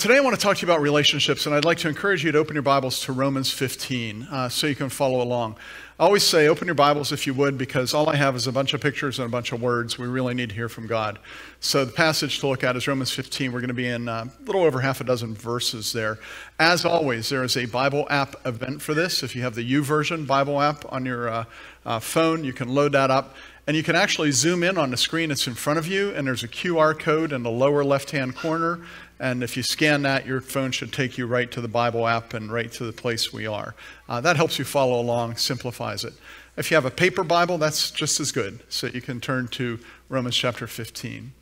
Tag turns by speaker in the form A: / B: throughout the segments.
A: Today, I want to talk to you about relationships, and I'd like to encourage you to open your Bibles to Romans 15 uh, so you can follow along. I always say, open your Bibles if you would, because all I have is a bunch of pictures and a bunch of words. We really need to hear from God. So, the passage to look at is Romans 15. We're going to be in uh, a little over half a dozen verses there. As always, there is a Bible app event for this. If you have the YouVersion Bible app on your uh, uh phone, you can load that up. And you can actually zoom in on the screen that's in front of you, and there's a QR code in the lower left hand corner. And if you scan that, your phone should take you right to the Bible app and right to the place we are. Uh, that helps you follow along, simplifies it. If you have a paper Bible, that's just as good. So you can turn to Romans chapter 15.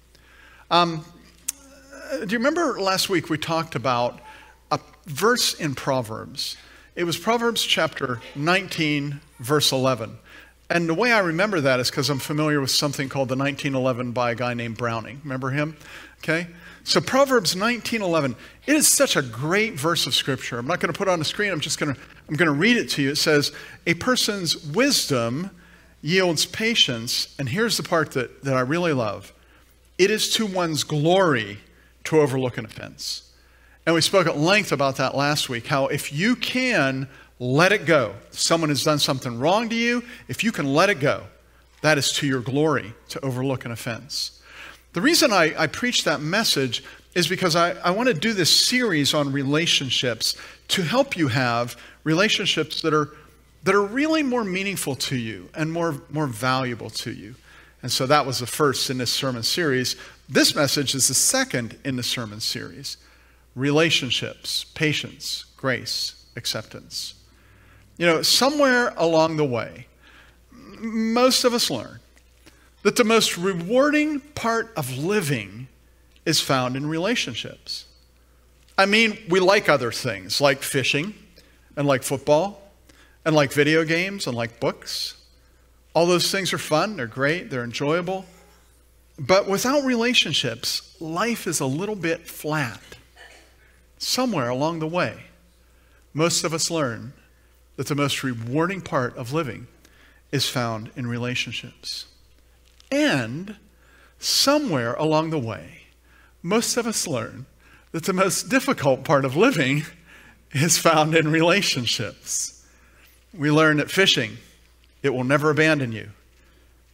A: Um, do you remember last week we talked about a verse in Proverbs? It was Proverbs chapter 19, verse 11. And the way I remember that is because I'm familiar with something called the 1911 by a guy named Browning. Remember him? Okay? So Proverbs 19:11, it is such a great verse of scripture. I'm not going to put it on the screen. I'm just going to I'm going to read it to you. It says, "A person's wisdom yields patience." And here's the part that, that I really love. It is to one's glory to overlook an offense. And we spoke at length about that last week, how if you can let it go, someone has done something wrong to you, if you can let it go, that is to your glory to overlook an offense. The reason I, I preach that message is because I, I want to do this series on relationships to help you have relationships that are, that are really more meaningful to you and more, more valuable to you. And so that was the first in this sermon series. This message is the second in the sermon series relationships, patience, grace, acceptance. You know, somewhere along the way, most of us learn that the most rewarding part of living is found in relationships. I mean, we like other things like fishing and like football and like video games and like books. All those things are fun, they're great, they're enjoyable. But without relationships, life is a little bit flat. Somewhere along the way, most of us learn that the most rewarding part of living is found in relationships. And somewhere along the way, most of us learn that the most difficult part of living is found in relationships. We learn that fishing, it will never abandon you.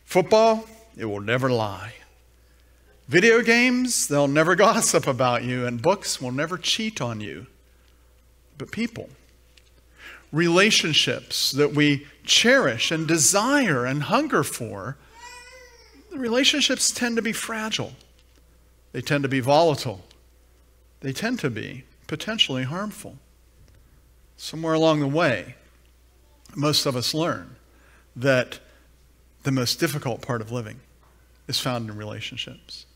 A: Football, it will never lie. Video games, they'll never gossip about you, and books will never cheat on you. But people, relationships that we cherish and desire and hunger for, relationships tend to be fragile. They tend to be volatile. They tend to be potentially harmful. Somewhere along the way, most of us learn that the most difficult part of living is found in relationships.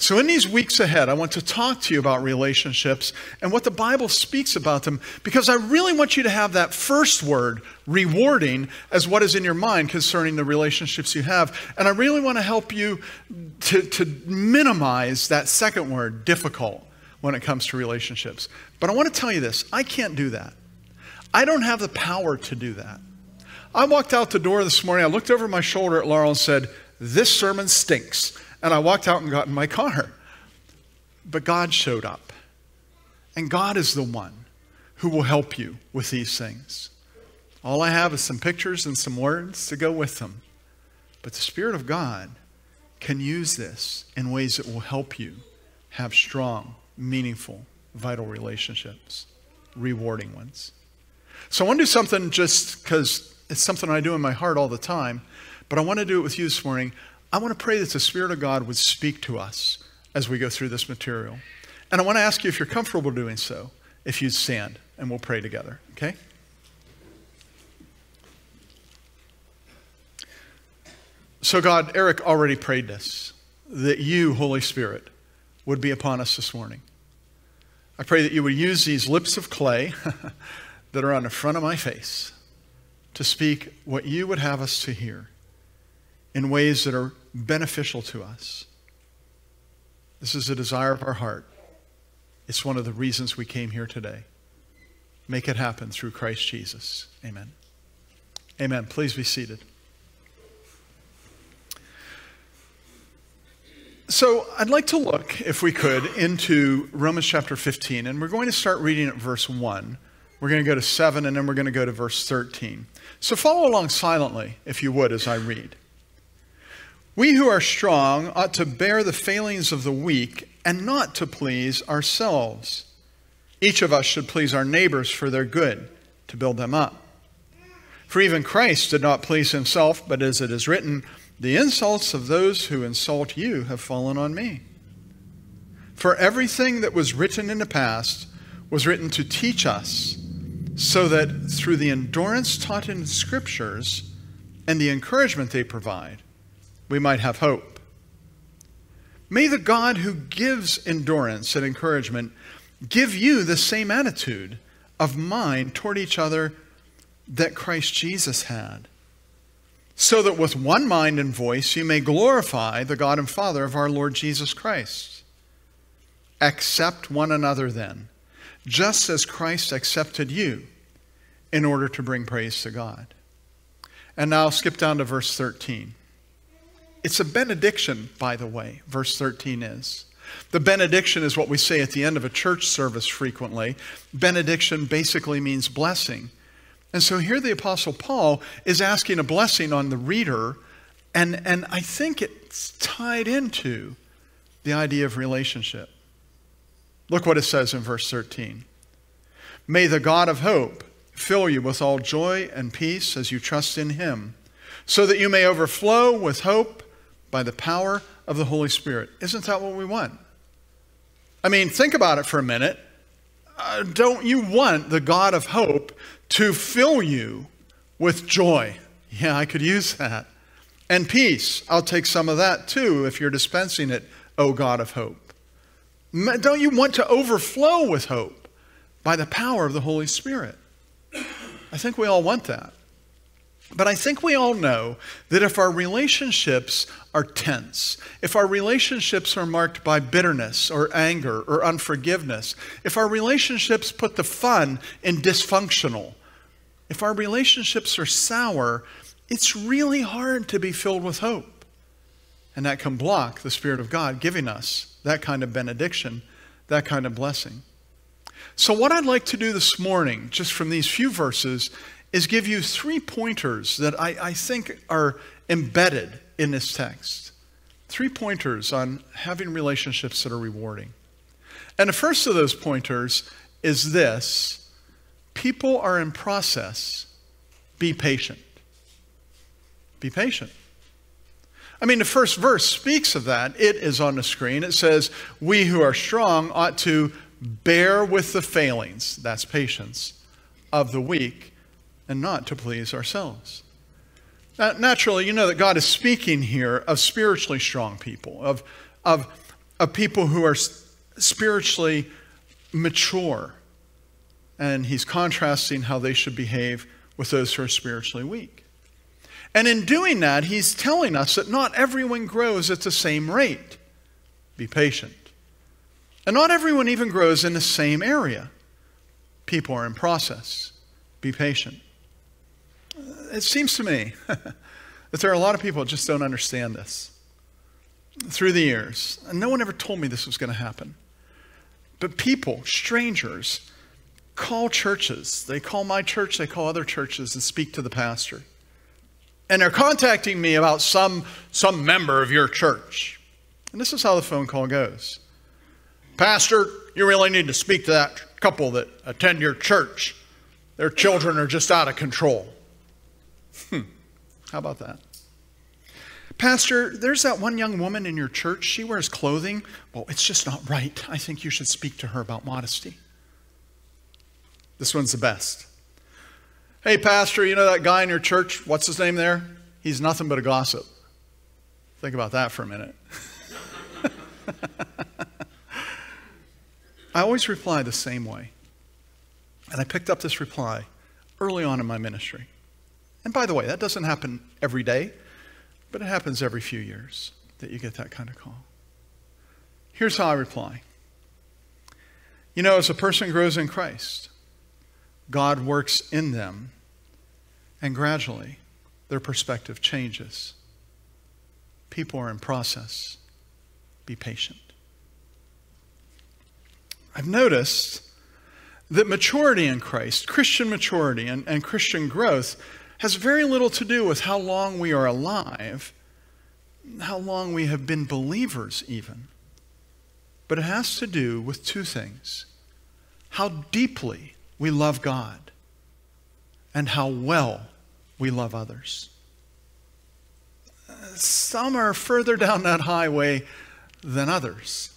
A: So, in these weeks ahead, I want to talk to you about relationships and what the Bible speaks about them because I really want you to have that first word, rewarding, as what is in your mind concerning the relationships you have. And I really want to help you to, to minimize that second word, difficult, when it comes to relationships. But I want to tell you this I can't do that. I don't have the power to do that. I walked out the door this morning, I looked over my shoulder at Laurel and said, This sermon stinks. And I walked out and got in my car. But God showed up. And God is the one who will help you with these things. All I have is some pictures and some words to go with them. But the Spirit of God can use this in ways that will help you have strong, meaningful, vital relationships, rewarding ones. So I want to do something just because it's something I do in my heart all the time, but I want to do it with you this morning. I want to pray that the Spirit of God would speak to us as we go through this material. And I want to ask you if you're comfortable doing so, if you'd stand and we'll pray together, okay? So, God, Eric already prayed this that you, Holy Spirit, would be upon us this morning. I pray that you would use these lips of clay that are on the front of my face to speak what you would have us to hear in ways that are beneficial to us. This is a desire of our heart. It's one of the reasons we came here today. Make it happen through Christ Jesus. Amen. Amen. Please be seated. So I'd like to look, if we could, into Romans chapter 15, and we're going to start reading at verse 1. We're going to go to 7, and then we're going to go to verse 13. So follow along silently, if you would, as I read. We who are strong ought to bear the failings of the weak and not to please ourselves. Each of us should please our neighbors for their good, to build them up. For even Christ did not please himself, but as it is written, the insults of those who insult you have fallen on me. For everything that was written in the past was written to teach us, so that through the endurance taught in the Scriptures and the encouragement they provide, we might have hope. May the God who gives endurance and encouragement give you the same attitude of mind toward each other that Christ Jesus had, so that with one mind and voice you may glorify the God and Father of our Lord Jesus Christ. Accept one another then, just as Christ accepted you, in order to bring praise to God. And now skip down to verse 13. It's a benediction, by the way, verse 13 is. The benediction is what we say at the end of a church service frequently. Benediction basically means blessing. And so here the Apostle Paul is asking a blessing on the reader, and, and I think it's tied into the idea of relationship. Look what it says in verse 13. May the God of hope fill you with all joy and peace as you trust in him, so that you may overflow with hope by the power of the Holy Spirit. Isn't that what we want? I mean, think about it for a minute. Uh, don't you want the God of hope to fill you with joy? Yeah, I could use that. And peace. I'll take some of that too if you're dispensing it, O God of hope. Don't you want to overflow with hope by the power of the Holy Spirit? I think we all want that. But I think we all know that if our relationships are tense, if our relationships are marked by bitterness or anger or unforgiveness, if our relationships put the fun in dysfunctional, if our relationships are sour, it's really hard to be filled with hope. And that can block the Spirit of God giving us that kind of benediction, that kind of blessing. So, what I'd like to do this morning, just from these few verses, is give you three pointers that I, I think are embedded in this text. Three pointers on having relationships that are rewarding. And the first of those pointers is this people are in process. Be patient. Be patient. I mean, the first verse speaks of that. It is on the screen. It says, We who are strong ought to bear with the failings, that's patience, of the weak and not to please ourselves. Now, naturally, you know that God is speaking here of spiritually strong people, of, of, of people who are spiritually mature. And he's contrasting how they should behave with those who are spiritually weak. And in doing that, he's telling us that not everyone grows at the same rate. Be patient. And not everyone even grows in the same area. People are in process. Be patient it seems to me that there are a lot of people just don't understand this through the years. And no one ever told me this was going to happen. But people, strangers, call churches. They call my church, they call other churches and speak to the pastor. And they're contacting me about some, some member of your church. And this is how the phone call goes Pastor, you really need to speak to that couple that attend your church. Their children are just out of control. Hmm. How about that? Pastor, there's that one young woman in your church. She wears clothing. Well, it's just not right. I think you should speak to her about modesty. This one's the best. Hey, Pastor, you know that guy in your church? What's his name there? He's nothing but a gossip. Think about that for a minute. I always reply the same way. And I picked up this reply early on in my ministry. And by the way, that doesn't happen every day, but it happens every few years that you get that kind of call. Here's how I reply You know, as a person grows in Christ, God works in them, and gradually their perspective changes. People are in process. be patient. I've noticed that maturity in Christ, Christian maturity and, and Christian growth, has very little to do with how long we are alive, how long we have been believers, even. But it has to do with two things how deeply we love God and how well we love others. Some are further down that highway than others.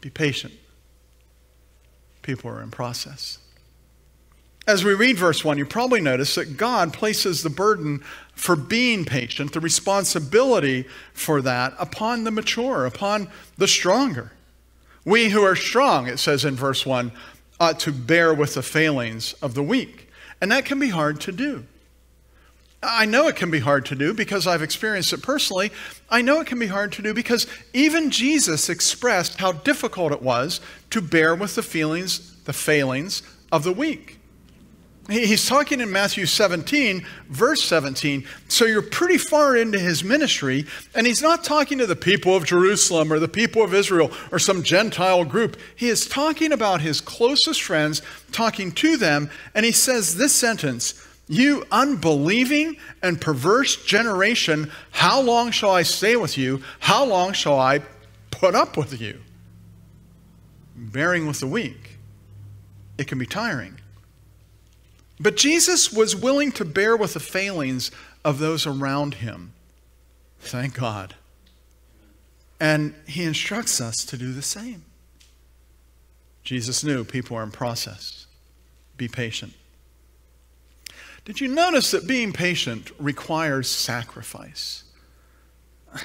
A: Be patient. People are in process. As we read verse 1, you probably notice that God places the burden for being patient, the responsibility for that, upon the mature, upon the stronger. We who are strong, it says in verse 1, ought to bear with the failings of the weak. And that can be hard to do. I know it can be hard to do because I've experienced it personally. I know it can be hard to do because even Jesus expressed how difficult it was to bear with the feelings, the failings of the weak. He's talking in Matthew 17, verse 17. So you're pretty far into his ministry, and he's not talking to the people of Jerusalem or the people of Israel or some Gentile group. He is talking about his closest friends, talking to them, and he says this sentence You unbelieving and perverse generation, how long shall I stay with you? How long shall I put up with you? Bearing with the weak, it can be tiring. But Jesus was willing to bear with the failings of those around him. Thank God. And he instructs us to do the same. Jesus knew people are in process. Be patient. Did you notice that being patient requires sacrifice?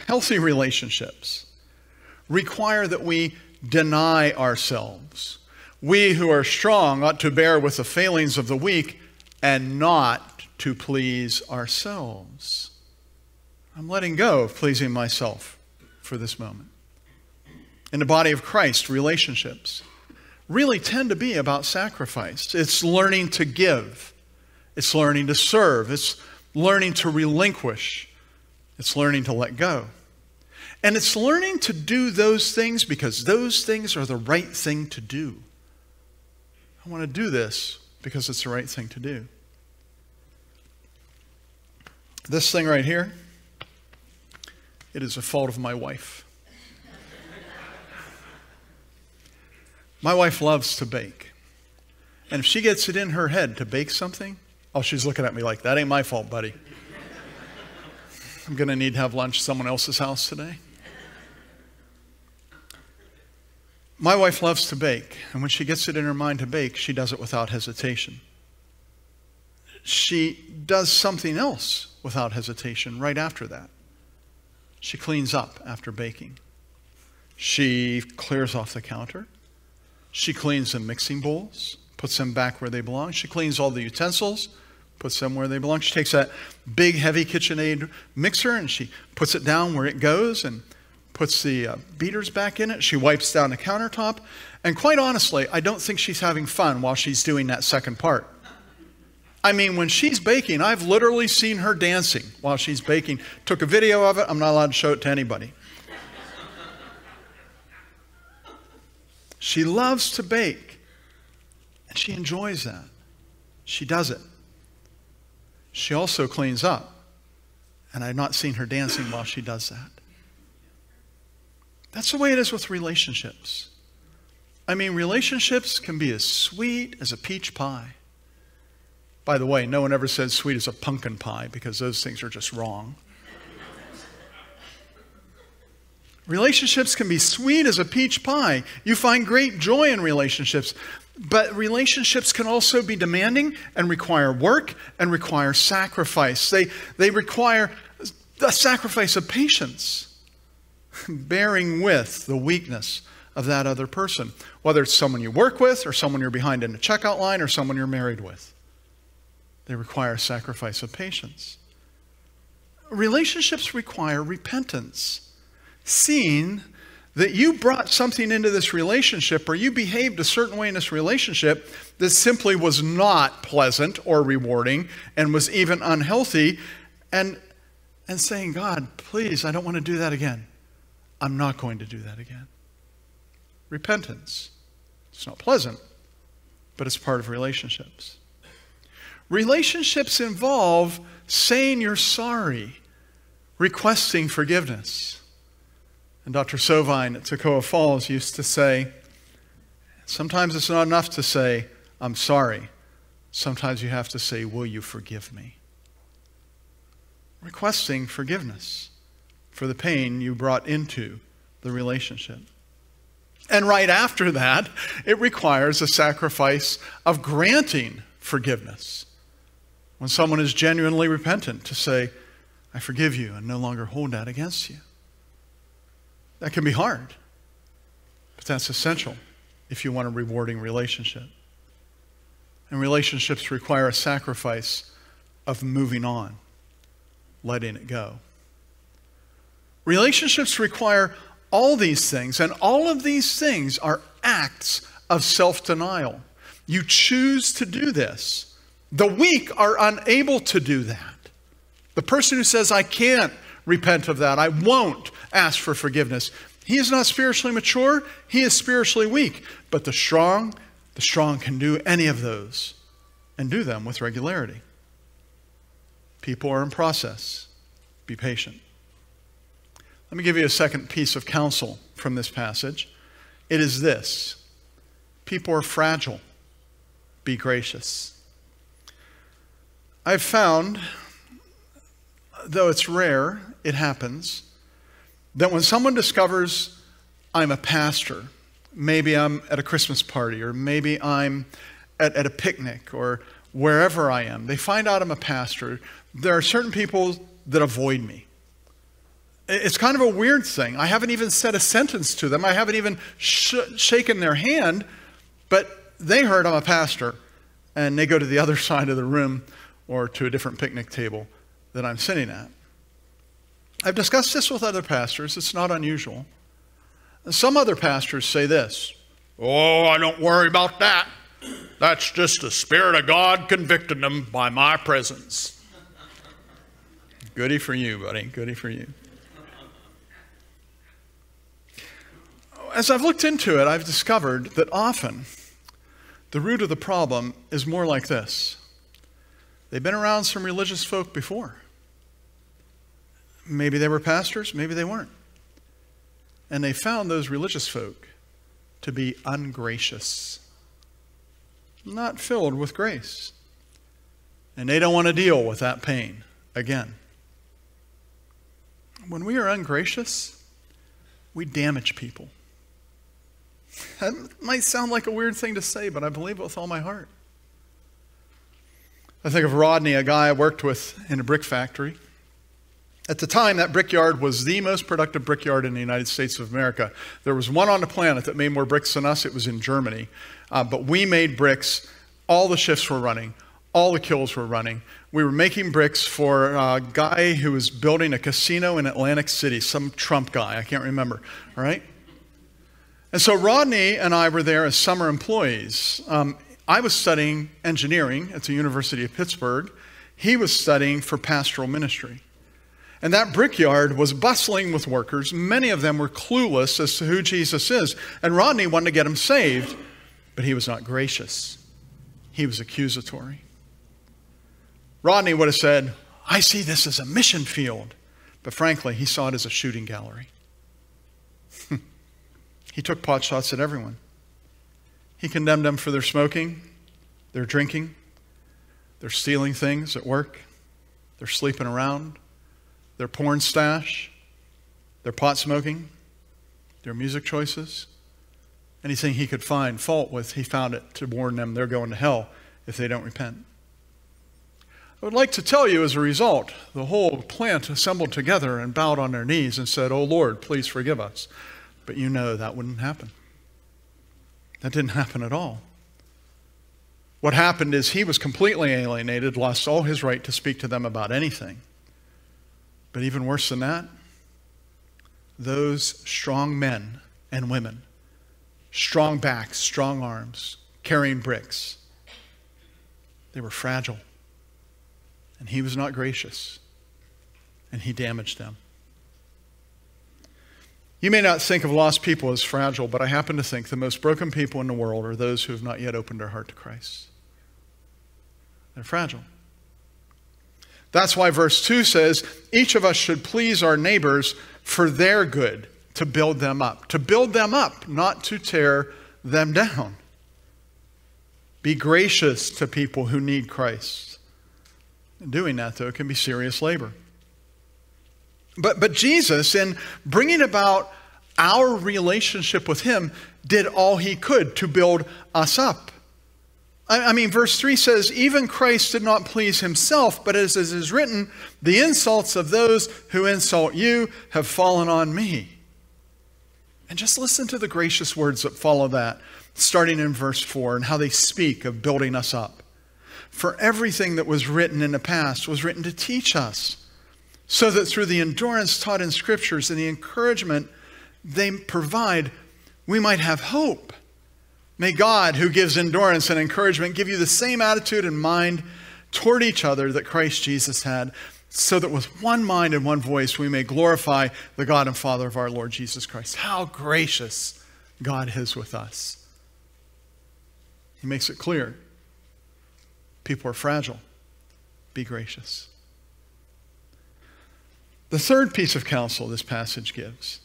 A: Healthy relationships require that we deny ourselves. We who are strong ought to bear with the failings of the weak and not to please ourselves. I'm letting go of pleasing myself for this moment. In the body of Christ, relationships really tend to be about sacrifice. It's learning to give, it's learning to serve, it's learning to relinquish, it's learning to let go. And it's learning to do those things because those things are the right thing to do. I want to do this because it's the right thing to do. This thing right here, it is a fault of my wife. My wife loves to bake. And if she gets it in her head to bake something, oh, she's looking at me like, that ain't my fault, buddy. I'm going to need to have lunch at someone else's house today. My wife loves to bake, and when she gets it in her mind to bake, she does it without hesitation. She does something else without hesitation right after that. She cleans up after baking. She clears off the counter. She cleans the mixing bowls, puts them back where they belong. She cleans all the utensils, puts them where they belong. She takes that big, heavy KitchenAid mixer and she puts it down where it goes and puts the uh, beaters back in it. She wipes down the countertop. And quite honestly, I don't think she's having fun while she's doing that second part. I mean, when she's baking, I've literally seen her dancing while she's baking. Took a video of it. I'm not allowed to show it to anybody. she loves to bake, and she enjoys that. She does it. She also cleans up, and I've not seen her dancing while she does that. That's the way it is with relationships. I mean, relationships can be as sweet as a peach pie. By the way, no one ever says sweet as a pumpkin pie because those things are just wrong. Relationships can be sweet as a peach pie. You find great joy in relationships. But relationships can also be demanding and require work and require sacrifice. They, they require a sacrifice of patience, bearing with the weakness of that other person, whether it's someone you work with or someone you're behind in a checkout line or someone you're married with. They require sacrifice of patience. Relationships require repentance. Seeing that you brought something into this relationship or you behaved a certain way in this relationship that simply was not pleasant or rewarding and was even unhealthy, and, and saying, God, please, I don't want to do that again. I'm not going to do that again. Repentance. It's not pleasant, but it's part of relationships. Relationships involve saying you're sorry, requesting forgiveness. And Dr. Sovine at Toccoa Falls used to say, sometimes it's not enough to say, I'm sorry. Sometimes you have to say, Will you forgive me? Requesting forgiveness for the pain you brought into the relationship. And right after that, it requires a sacrifice of granting forgiveness. When someone is genuinely repentant, to say, I forgive you and no longer hold that against you. That can be hard, but that's essential if you want a rewarding relationship. And relationships require a sacrifice of moving on, letting it go. Relationships require all these things, and all of these things are acts of self denial. You choose to do this. The weak are unable to do that. The person who says, I can't repent of that, I won't ask for forgiveness, he is not spiritually mature, he is spiritually weak. But the strong, the strong can do any of those and do them with regularity. People are in process. Be patient. Let me give you a second piece of counsel from this passage. It is this people are fragile. Be gracious. I've found, though it's rare, it happens, that when someone discovers I'm a pastor, maybe I'm at a Christmas party, or maybe I'm at, at a picnic, or wherever I am, they find out I'm a pastor, there are certain people that avoid me. It's kind of a weird thing. I haven't even said a sentence to them. I haven't even sh- shaken their hand, but they heard I'm a pastor, and they go to the other side of the room or to a different picnic table that I'm sitting at. I've discussed this with other pastors. It's not unusual. Some other pastors say this Oh, I don't worry about that. That's just the Spirit of God convicting them by my presence. Goody for you, buddy. Goody for you. As I've looked into it, I've discovered that often the root of the problem is more like this they've been around some religious folk before. Maybe they were pastors, maybe they weren't. And they found those religious folk to be ungracious, not filled with grace. And they don't want to deal with that pain again. When we are ungracious, we damage people. That might sound like a weird thing to say, but I believe it with all my heart. I think of Rodney, a guy I worked with in a brick factory. At the time, that brickyard was the most productive brickyard in the United States of America. There was one on the planet that made more bricks than us. It was in Germany. Uh, but we made bricks. All the shifts were running. All the kilns were running. We were making bricks for a guy who was building a casino in Atlantic City, some Trump guy. I can't remember. All right? And so Rodney and I were there as summer employees. Um, I was studying engineering at the University of Pittsburgh. He was studying for pastoral ministry. And that brickyard was bustling with workers. Many of them were clueless as to who Jesus is. And Rodney wanted to get them saved, but he was not gracious. He was accusatory. Rodney would have said, I see this as a mission field. But frankly, he saw it as a shooting gallery. he took pot shots at everyone. He condemned them for their smoking, their drinking, their stealing things at work, their sleeping around, their porn stash, their pot smoking, their music choices. Anything he could find fault with, he found it to warn them they're going to hell if they don't repent. I would like to tell you as a result, the whole plant assembled together and bowed on their knees and said, Oh Lord, please forgive us. But you know that wouldn't happen. That didn't happen at all. What happened is he was completely alienated, lost all his right to speak to them about anything. But even worse than that, those strong men and women, strong backs, strong arms, carrying bricks, they were fragile. And he was not gracious. And he damaged them. You may not think of lost people as fragile, but I happen to think the most broken people in the world are those who have not yet opened their heart to Christ. They're fragile. That's why verse 2 says each of us should please our neighbors for their good, to build them up. To build them up, not to tear them down. Be gracious to people who need Christ. Doing that, though, can be serious labor. But, but Jesus, in bringing about our relationship with Him, did all He could to build us up. I, I mean, verse 3 says, Even Christ did not please Himself, but as it is written, the insults of those who insult you have fallen on me. And just listen to the gracious words that follow that, starting in verse 4, and how they speak of building us up. For everything that was written in the past was written to teach us so that through the endurance taught in scriptures and the encouragement they provide, we might have hope. May God, who gives endurance and encouragement, give you the same attitude and mind toward each other that Christ Jesus had, so that with one mind and one voice we may glorify the God and Father of our Lord Jesus Christ. How gracious God is with us. He makes it clear people are fragile. Be gracious. The third piece of counsel this passage gives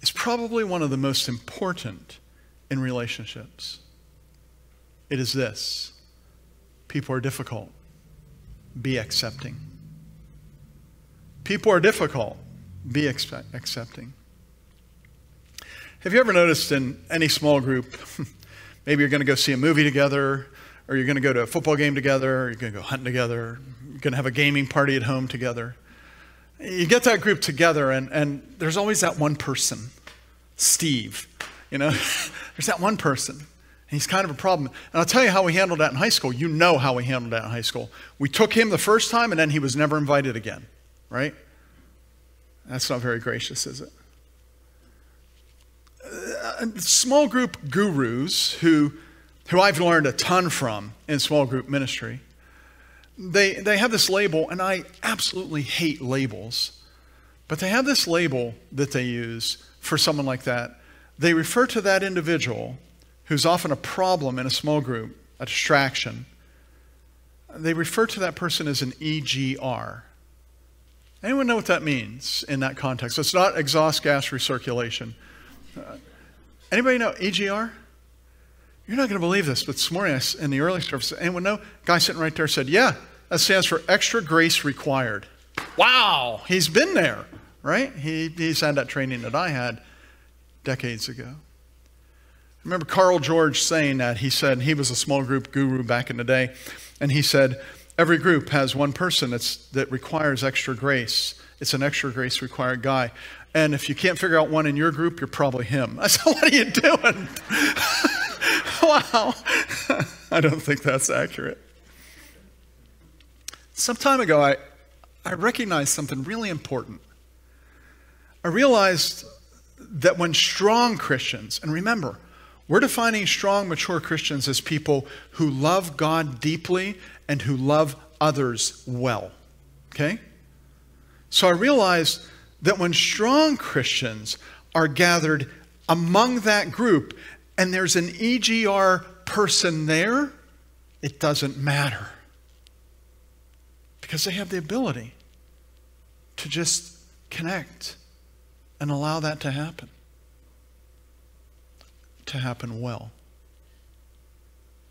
A: is probably one of the most important in relationships. It is this people are difficult. Be accepting. People are difficult. Be accepting. Have you ever noticed in any small group, maybe you're going to go see a movie together, or you're going to go to a football game together, or you're going to go hunting together, you're going to have a gaming party at home together you get that group together, and, and there's always that one person, Steve. You know, there's that one person. And He's kind of a problem. And I'll tell you how we handled that in high school. You know how we handled that in high school. We took him the first time, and then he was never invited again, right? That's not very gracious, is it? Uh, small group gurus who, who I've learned a ton from in small group ministry they, they have this label, and I absolutely hate labels, but they have this label that they use for someone like that. They refer to that individual who's often a problem in a small group, a distraction. They refer to that person as an EGR. Anyone know what that means in that context? It's not exhaust gas recirculation. Uh, anybody know EGR? You're not going to believe this, but this morning in the early service, anyone know? Guy sitting right there said, Yeah, that stands for extra grace required. Wow, he's been there, right? He, he's had that training that I had decades ago. I remember Carl George saying that. He said he was a small group guru back in the day, and he said, Every group has one person that's, that requires extra grace. It's an extra grace required guy. And if you can't figure out one in your group, you're probably him. I said, What are you doing? wow. I don't think that's accurate. Some time ago, I, I recognized something really important. I realized that when strong Christians, and remember, we're defining strong, mature Christians as people who love God deeply and who love others well. Okay? So I realized that when strong Christians are gathered among that group and there's an EGR person there, it doesn't matter. Because they have the ability to just connect and allow that to happen. To happen well.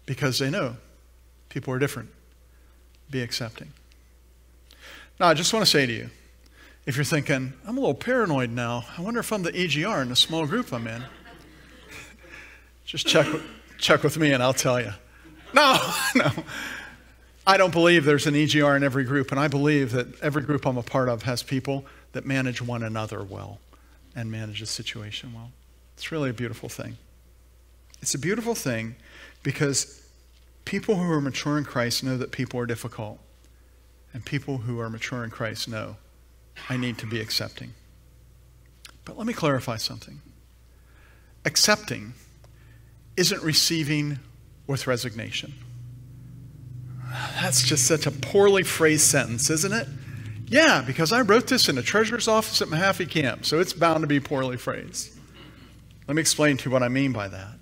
A: Because they know people are different. Be accepting. Now, I just want to say to you if you're thinking, I'm a little paranoid now, I wonder if I'm the EGR in the small group I'm in. Just check, check with me and I'll tell you. No, no. I don't believe there's an EGR in every group, and I believe that every group I'm a part of has people that manage one another well and manage the situation well. It's really a beautiful thing. It's a beautiful thing because people who are mature in Christ know that people are difficult. And people who are mature in Christ know I need to be accepting. But let me clarify something. Accepting isn't receiving with resignation. That's just such a poorly phrased sentence, isn't it? Yeah, because I wrote this in the treasurer's office at Mahaffey Camp, so it's bound to be poorly phrased. Let me explain to you what I mean by that.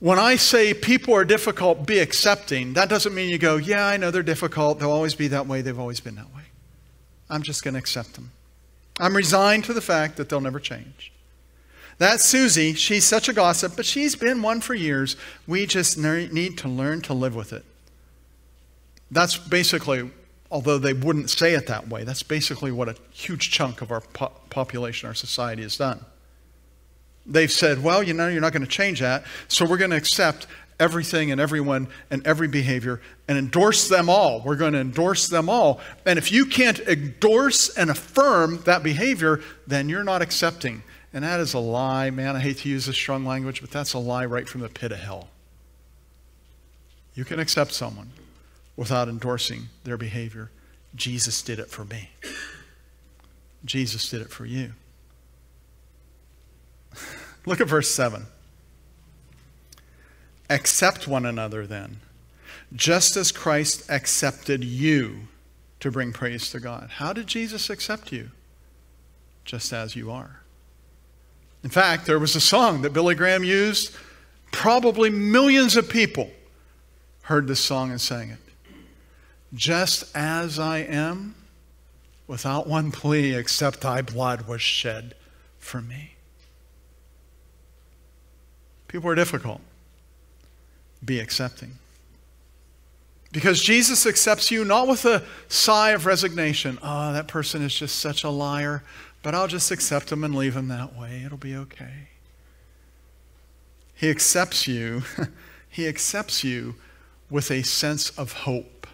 A: When I say people are difficult, be accepting, that doesn't mean you go, yeah, I know they're difficult. They'll always be that way. They've always been that way. I'm just going to accept them. I'm resigned to the fact that they'll never change. That Susie, she's such a gossip, but she's been one for years. We just need to learn to live with it. That's basically, although they wouldn't say it that way, that's basically what a huge chunk of our po- population, our society has done. They've said, well, you know, you're not going to change that, so we're going to accept everything and everyone and every behavior and endorse them all. We're going to endorse them all. And if you can't endorse and affirm that behavior, then you're not accepting. And that is a lie, man. I hate to use this strong language, but that's a lie right from the pit of hell. You can accept someone without endorsing their behavior. Jesus did it for me. Jesus did it for you. Look at verse 7. Accept one another then, just as Christ accepted you to bring praise to God. How did Jesus accept you? Just as you are. In fact, there was a song that Billy Graham used. Probably millions of people heard this song and sang it. Just as I am, without one plea except thy blood was shed for me. People are difficult. Be accepting. Because Jesus accepts you not with a sigh of resignation. Oh, that person is just such a liar but I'll just accept him and leave him that way. It'll be okay. He accepts you. he accepts you with a sense of hope.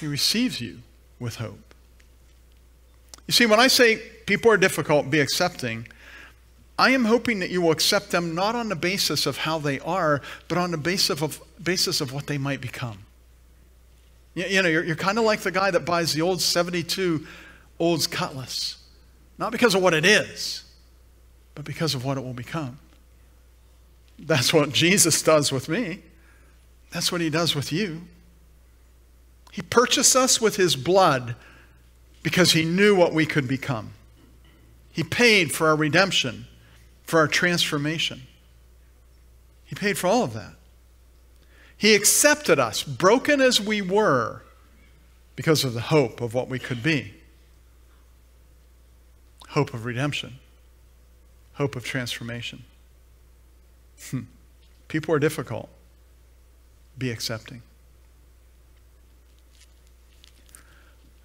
A: He receives you with hope. You see, when I say people are difficult, be accepting, I am hoping that you will accept them not on the basis of how they are, but on the basis of, basis of what they might become. You, you know, you're, you're kind of like the guy that buys the old 72 Olds Cutlass. Not because of what it is, but because of what it will become. That's what Jesus does with me. That's what he does with you. He purchased us with his blood because he knew what we could become. He paid for our redemption, for our transformation. He paid for all of that. He accepted us, broken as we were, because of the hope of what we could be hope of redemption, hope of transformation. Hmm. People are difficult. Be accepting.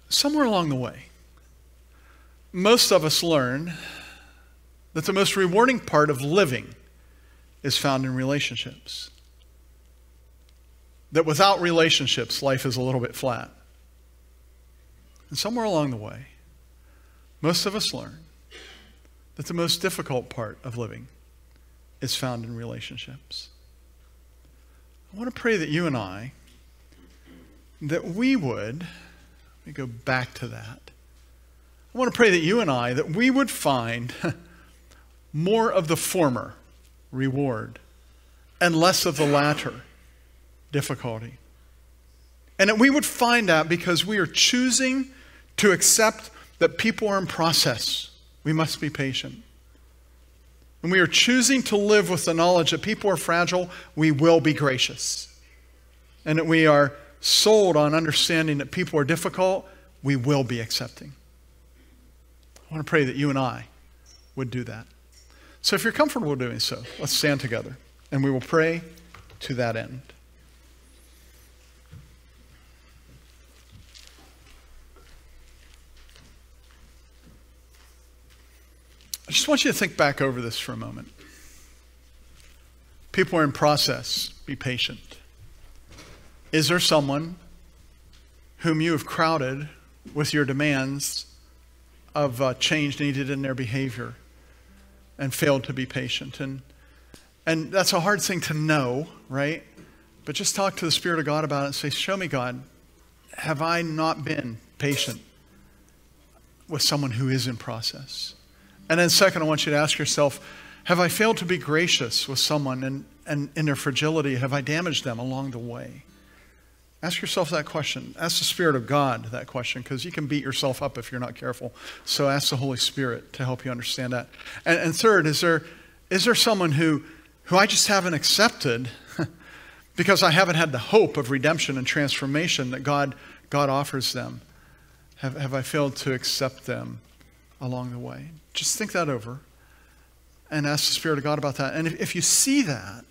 A: Somewhere along the way, most of us learn that the most rewarding part of living is found in relationships. That without relationships, life is a little bit flat. And somewhere along the way, most of us learn that the most difficult part of living is found in relationships. I want to pray that you and I, that we would, let me go back to that. I want to pray that you and I, that we would find more of the former reward and less of the latter difficulty. And that we would find out because we are choosing to accept that people are in process we must be patient. When we are choosing to live with the knowledge that people are fragile, we will be gracious. And that we are sold on understanding that people are difficult, we will be accepting. I want to pray that you and I would do that. So if you're comfortable doing so, let's stand together and we will pray to that end. I just want you to think back over this for a moment. People are in process. Be patient. Is there someone whom you have crowded with your demands of uh, change needed in their behavior and failed to be patient? And, and that's a hard thing to know, right? But just talk to the Spirit of God about it and say, Show me, God, have I not been patient with someone who is in process? And then, second, I want you to ask yourself Have I failed to be gracious with someone and, and in their fragility? Have I damaged them along the way? Ask yourself that question. Ask the Spirit of God that question because you can beat yourself up if you're not careful. So ask the Holy Spirit to help you understand that. And, and third, is there, is there someone who, who I just haven't accepted because I haven't had the hope of redemption and transformation that God, God offers them? Have, have I failed to accept them along the way? Just think that over and ask the Spirit of God about that. And if, if you see that,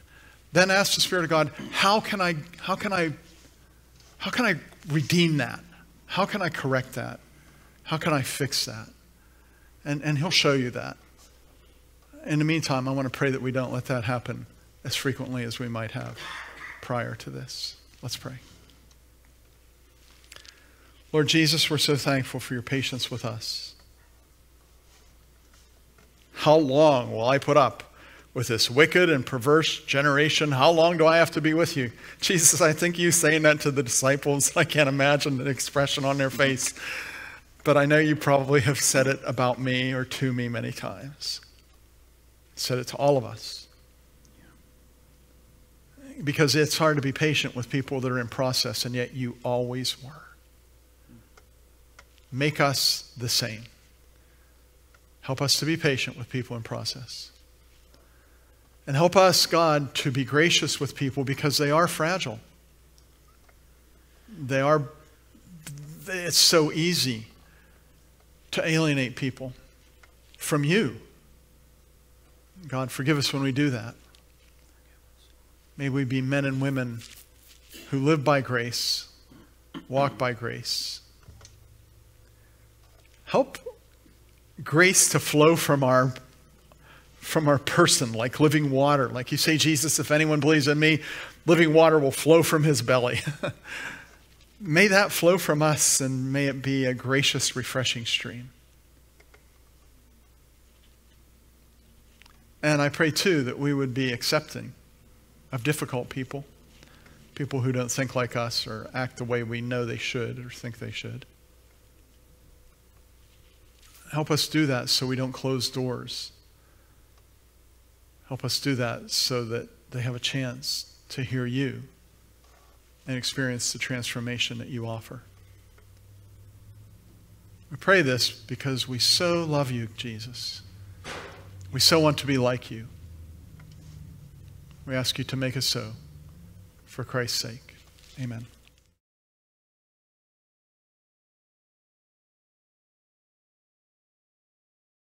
A: then ask the Spirit of God, how can I, how can I how can I redeem that? How can I correct that? How can I fix that? And, and He'll show you that. In the meantime, I want to pray that we don't let that happen as frequently as we might have prior to this. Let's pray. Lord Jesus, we're so thankful for your patience with us. How long will I put up with this wicked and perverse generation. How long do I have to be with you? Jesus, I think you saying that to the disciples. I can't imagine the expression on their face. But I know you probably have said it about me or to me many times. Said it to all of us. Because it's hard to be patient with people that are in process, and yet you always were. Make us the same. Help us to be patient with people in process. And help us, God, to be gracious with people because they are fragile. They are, it's so easy to alienate people from you. God, forgive us when we do that. May we be men and women who live by grace, walk by grace. Help grace to flow from our from our person like living water. Like you say, Jesus, if anyone believes in me, living water will flow from his belly. may that flow from us and may it be a gracious, refreshing stream. And I pray too that we would be accepting of difficult people, people who don't think like us or act the way we know they should or think they should. Help us do that so we don't close doors Help us do that so that they have a chance to hear you and experience the transformation that you offer. We pray this because we so love you, Jesus. We so want to be like you. We ask you to make us so for Christ's sake. Amen.